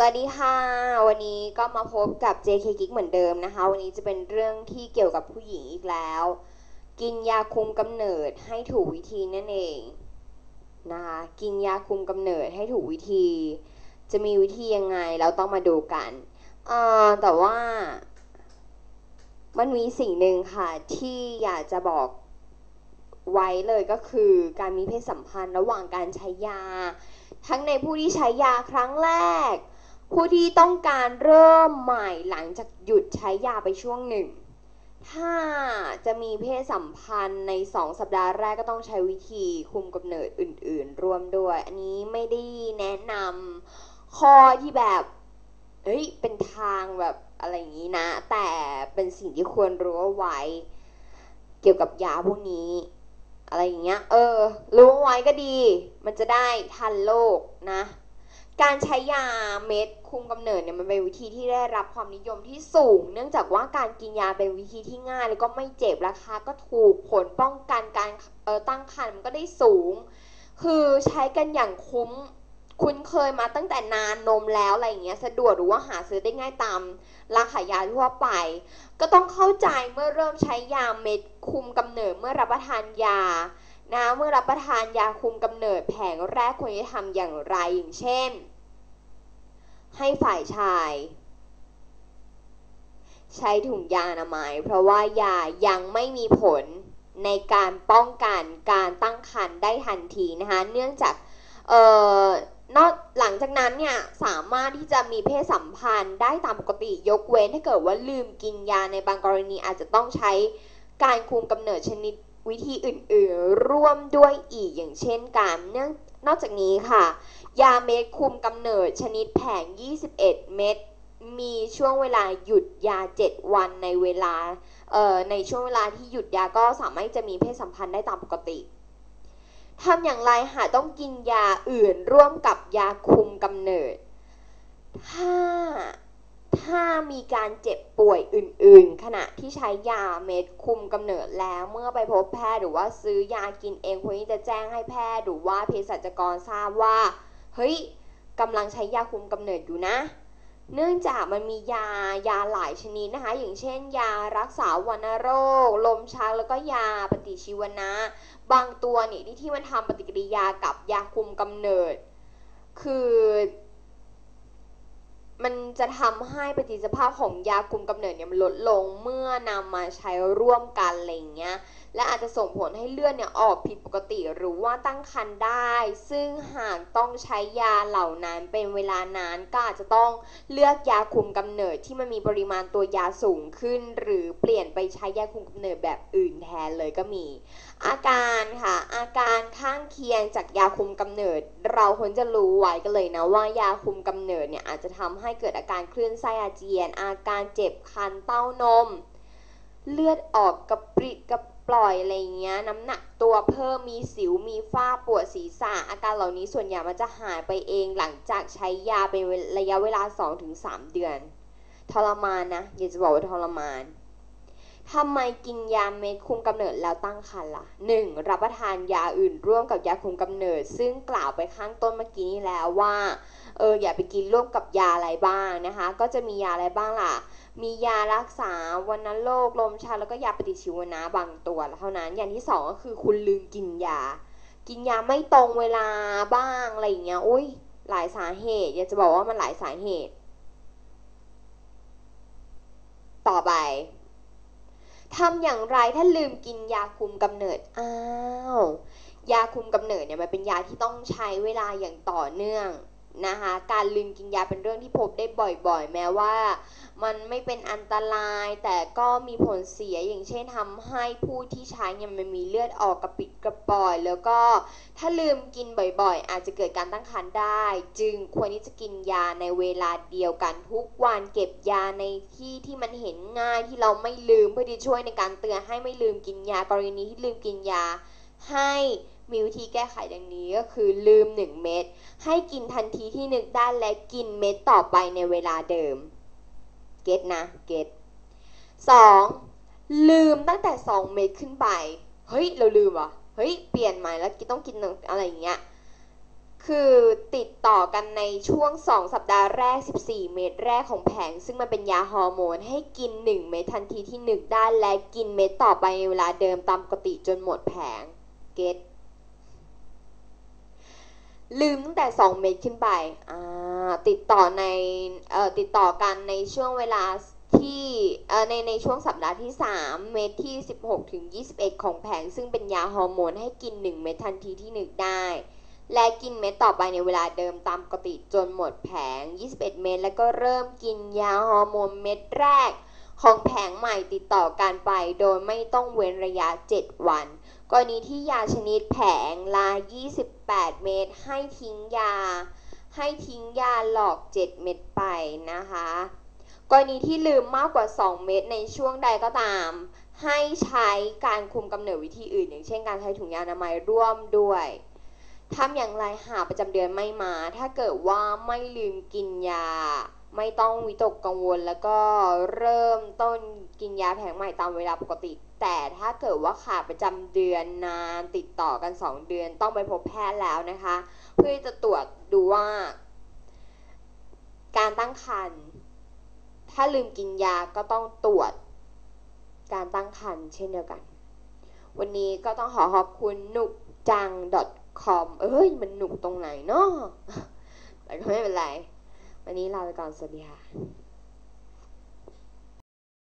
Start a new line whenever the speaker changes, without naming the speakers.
สวัสดีค่ะ วันนี้ก็มาพบกับ JK Geek เหมือนเดิมนะคะ วันนี้จะเป็นเรื่องที่เกี่ยวกับผู้หญิงอีกแล้ว กินยาคุมกำเนิดให้ถูกวิธีนั่นเองนะคะกินยาคุมกำเนิดให้ถูกวิธี จะมีวิธียังไงเราต้องมาดูกันเอ่อแต่ว่า มันมีสิ่งหนึ่งค่ะที่อยากจะบอกไว้เลยก็คือการมีเพศสัมพันธ์ระหว่างการใช้ยา ทั้งในผู้ที่ใช้ยาครั้งแรก ผู้ที่ต้องการเริ่มใหม่หลังจากหยุดใช้ยาไปช่วงหนึ่ง ถ้าจะมีเพศสัมพันธ์ใน 2 สัปดาห์แรกก็ต้องใช้วิธีคุมกำเนิดอื่น ๆ ร่วมด้วย อันนี้ไม่ได้แนะนำข้อที่แบบเฮ้ยเป็นทางแบบอะไรอย่างนี้นะ แต่เป็นสิ่งที่ควรรู้เอาไว้ เกี่ยวกับยาพวกนี้ อะไรอย่างเงี้ย เออ รู้เอาไว้ก็ดี มันจะได้ทันโลกนะ การใช้ยาเม็ดคุมกำเนิดเนี่ยมันเป็นวิธีที่ได้รับความนิยมที่สูง เนื่องจากว่าการกินยาเป็นวิธีที่ง่าย แล้วก็ไม่เจ็บราคาก็ถูกผลป้องกันการเออตั้งครรภ์มันก็ได้สูง คือใช้กันอย่างคุ้มคุ้นเคยมาตั้งแต่นานนมแล้วอะไรอย่างเงี้ยสะดวกหรือว่าหาซื้อได้ง่ายตามรานขายยาทั่วไป ก็ต้องเข้าใจเมื่อเริ่มใช้ยาเม็ดคุมกำเนิดเมื่อรับประทานยา นะเมื่อรับประทานยาคุมกำเนิดแผงแรกควรจะทำอย่างไรอย่างเช่น ให้ฝ่ายชาย ใช้ถุงยางอนามัย เพราะว่ายายังไม่มีผลในการป้องกันการตั้งครรภ์ได้ทันทีนะคะเนื่องจากเอ่อนอกหลังจากนั้นเนี่ยสามารถที่จะมีเพศสัมพันธ์ได้ตามปกติยกเว้นถ้าเกิดว่าลืมกินยาในบางกรณีอาจจะต้องใช้การคุมกำเนิดชนิด วิธีอื่นๆ ร่วมด้วยอีกอย่างเช่นการเนื่องนอกจากนี้ค่ะ ยาเม็ดคุมกำเนิดชนิดแผง 21 เม็ดมีช่วงเวลาหยุดยา 7 วันในเวลาในช่วงเวลาที่หยุดยาก็สามารถจะมีเพศสัมพันธ์ได้ตามปกติทำอย่างไรหากต้องกินยาอื่นร่วมกับยาคุมกำเนิดถ้า ถ้ามีการเจ็บป่วยอื่น ๆ ขณะที่ใช้ยาเม็ดคุมกำเนิดแล้วเมื่อไปพบแพทย์หรือว่าซื้อยากินเองควรที่จะแจ้งให้แพทย์หรือว่าเภสัชกรทราบว่า เฮ้ยกำลังใช้ยาคุมกำเนิดอยู่นะ เนื่องจากมันมียายาหลายชนิดนะคะ อย่างเช่น ยารักษาวัณโรค ลมชักแล้วก็ยาปฏิชีวนะ บางตัวนี่ที่ที่มันทำปฏิกิริยากับยาคุมกำเนิด คือ มันจะทำให้ประสิทธิภาพของยาคุมกำเนิดเนี่ยมันลดลงเมื่อนำมาใช้ร่วมกันอะไรอย่างเงี้ย และอาจจะส่งผลให้เลือดเนี่ยออกผิดปกติหรือว่าตั้งครรภ์ได้ ซึ่งหากต้องใช้ยาเหล่านั้นเป็นเวลานานก็อาจจะต้องเลือกยาคุมกำเนิดที่มันมีปริมาณตัวยาสูงขึ้น หรือเปลี่ยนไปใช้ยาคุมกำเนิดแบบอื่นแทนเลยก็มี อาการค่ะ อาการข้างเคียงจากยาคุมกำเนิด เราควรจะรู้ไว้กันเลยนะว่ายาคุมกำเนิดเนี่ยอาจจะทำให้เกิดอาการคลื่นไส้อาเจียน อาการเจ็บคันเต้านม เลือดออกกระปริกระ ปล่อยอะไรเงี้ยน้ำหนักตัวเพิ่มมีสิวมีฝ้าปวดศีรษะ อาการเหล่านี้ส่วนใหญ่มันจะหายไปเองหลังจากใช้ยาเป็นระยะเวลา 2-3 เดือน ทรมานนะอยากจะบอกว่าทรมานทำไมกินยาเม็ดคุมกำเนิดแล้วตั้งครรภ์ล่ะ 1. รับประทานยาอื่นร่วมกับยาคุมกำเนิด ซึ่งกล่าวไปข้างต้นเมื่อกี้นี้แล้วว่าเอออย่าไปกินร่วมกับยาอะไรบ้างนะคะ ก็จะมียาอะไรบ้างล่ะ มียารักษาวัณโรคลมชักแล้วก็ยาปฏิชีวนะบางตัวเท่านั้น อย่างที่สองก็คือคุณลืมกินยา กินยาไม่ตรงเวลาบ้างอะไรอย่างเงี้ยอุ้ยหลายสาเหตุ อยากจะบอกว่ามันหลายสาเหตุ ต่อไปทำอย่างไรถ้าลืมกินยาคุมกำเนิด อ้าว ยาคุมกำเนิดเนี่ยมันเป็นยาที่ต้องใช้เวลาอย่างต่อเนื่อง นะคะการลืมกินยาเป็นเรื่องที่พบได้บ่อยๆ แม้ว่า มันไม่เป็นอันตราย แต่ก็มีผลเสียอย่างเช่นทำให้ผู้ที่ใช้เนี่ยมันมีเลือดออกกระปิดกระปล่อย แล้วก็ถ้าลืมกินบ่อยๆ อาจจะเกิดการตั้งครรภ์ได้ จึงควรที่จะกินยาในเวลาเดียวกันทุกวันเก็บยาในที่ที่มันเห็นง่ายที่เราไม่ลืมเพื่อที่ช่วยในการเตือนให้ไม่ลืมกินยากรณีที่ลืมกินยาให้ มีวิธีแก้ไขดังนี้ก็คือลืม 1 เม็ดให้กินทันทีที่นึกได้และกินเม็ดต่อไปในเวลาเดิม เก็ตนะ เก็ตสองลืมตั้งแต่ 2 เม็ดขึ้นไป เฮ้ย เราลืมเหรอะเฮ้ย เปลี่ยนใหม่แล้วต้องกินอะไรอย่างเงี้ย คือติดติดต่อกันในช่วง 2 สัปดาห์แรก 14 เม็ดแรกของแผง ซึ่งมันเป็นยาฮอร์โมน ให้กิน 1 เม็ดทันทีที่นึกได้และกินเม็ดต่อไปในเวลาเดิมตามปกติจนหมดแผง เก็ต ลืมตั้งแต่ 2 เม็ดขึ้นไปอ่าติดต่อในเอ่อติดต่อกันในช่วงเวลาที่เอ่อในในช่วงสัปดาห์ที่ 3 เม็ดที่ 16ถึง21 ของแผง ซึ่งเป็นยาฮอร์โมนให้กิน 1 เม็ดทันทีที่นึกได้ และกินเม็ดต่อไปในเวลาเดิมตามปกติจนหมดแผง 21 เม็ดแล้วก็เริ่มกินยาฮอร์โมนเม็ดแรก ของแผงใหม่ติดต่อกันไป โดยไม่ต้องเว้นระยะ 7 วัน กรณีที่ยาชนิดแผงละ28 เม็ดให้ทิ้งยา ให้ทิ้งยาหลอก 7 เม็ดไปนะคะ กรณีที่ลืมมากกว่า 2 เม็ดในช่วงใดก็ตาม ให้ใช้การคุมกำเนิดวิธีอื่น อย่างเช่นการใช้ถุงยางอนามัยร่วมด้วยทำอย่างไรหาประจำเดือนไม่มา ถ้าเกิดว่าไม่ลืมกินยา ไม่ต้องวิตกกังวลแล้วก็เริ่มต้นกินยาแผงใหม่ตามเวลาปกติ แต่ถ้าเกิดว่าขาดประจำเดือนนานติดต่อกัน 2 เดือนต้องไปพบแพทย์แล้วนะคะ เพื่อจะตรวจดูว่า การตั้งครรภ์ถ้าลืมกินยาก็ต้องตรวจการตั้งครรภ์เช่นเดียวกัน วันนี้ก็ต้องขอขอบคุณนุกจัง .com เอ้ย มันหนุกตรงไหนเนาะแต่ก็ไม่เป็นไร วันนี้ลาไปก่อน สวัสดีค่ะ